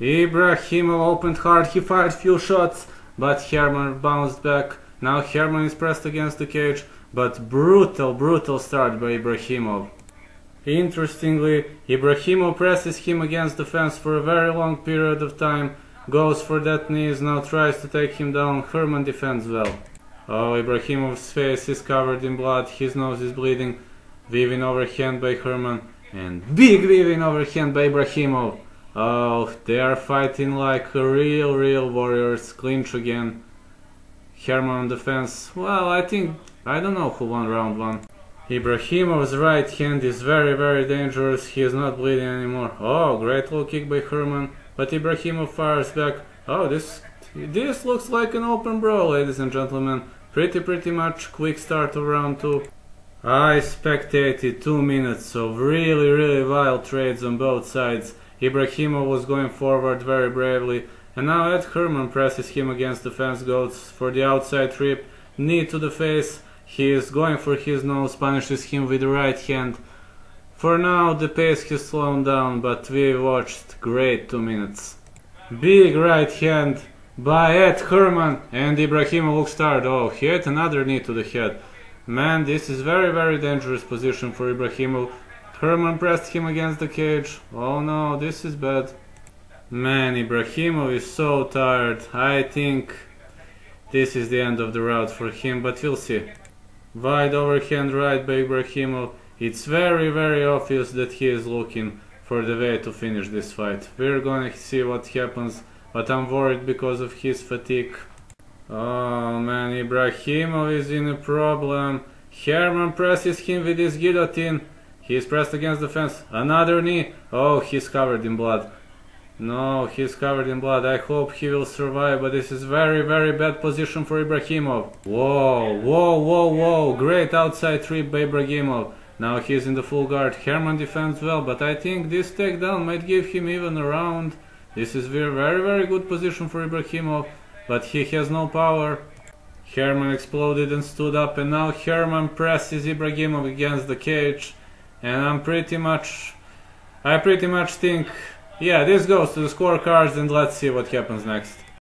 Ibragimov opened hard, he fired few shots, but Herman bounced back. Now Herman is pressed against the cage, but brutal, brutal start by Ibragimov. Interestingly, Ibragimov presses him against the fence for a very long period of time, goes for that knees, now tries to take him down, Herman defends well. Oh, Ibragimov's face is covered in blood, his nose is bleeding, weaving overhand by Herman, and big weaving overhand by Ibragimov. Oh, they are fighting like real, real warriors, clinch again. Herman on defense, well, I think, I don't know who won round one. Ibragimov's right hand is very very dangerous, he is not bleeding anymore. Oh, great low kick by Herman, but Ibragimov fires back. Oh, this this looks like an open brawl, ladies and gentlemen. Pretty pretty much quick start of round 2. I spectated 2 minutes of really really wild trades on both sides. Ibragimov was going forward very bravely, and now Ed Herman presses him against the fence, goes for the outside trip, knee to the face, he is going for his nose, punishes him with the right hand. For now the pace has slowed down, but we watched great two minutes. Big right hand by Ed Herman and Ibragimov looks tired. Oh, he had another knee to the head. Man, this is very very dangerous position for Ibragimov. Herman pressed him against the cage. Oh no, this is bad. Man, Ibragimov is so tired. I think this is the end of the route for him, but we'll see. Wide overhand right by Ibragimov. It's very very obvious that he is looking for the way to finish this fight. We're gonna see what happens, but I'm worried because of his fatigue. Oh man, Ibragimov is in a problem. Herman presses him with his guillotine. He is pressed against the fence. Another knee. Oh, he's covered in blood. No, he's covered in blood. I hope he will survive, but this is very, very bad position for Ibragimov. Whoa, whoa, whoa, whoa. Great outside trip by Ibragimov. Now he's in the full guard. Herman defends well, but I think this takedown might give him even a round. This is very, very, very good position for Ibragimov, but he has no power. Herman exploded and stood up, and now Herman presses Ibragimov against the cage. And I'm pretty much... I pretty much think yeah, this goes to the scorecards and let's see what happens next.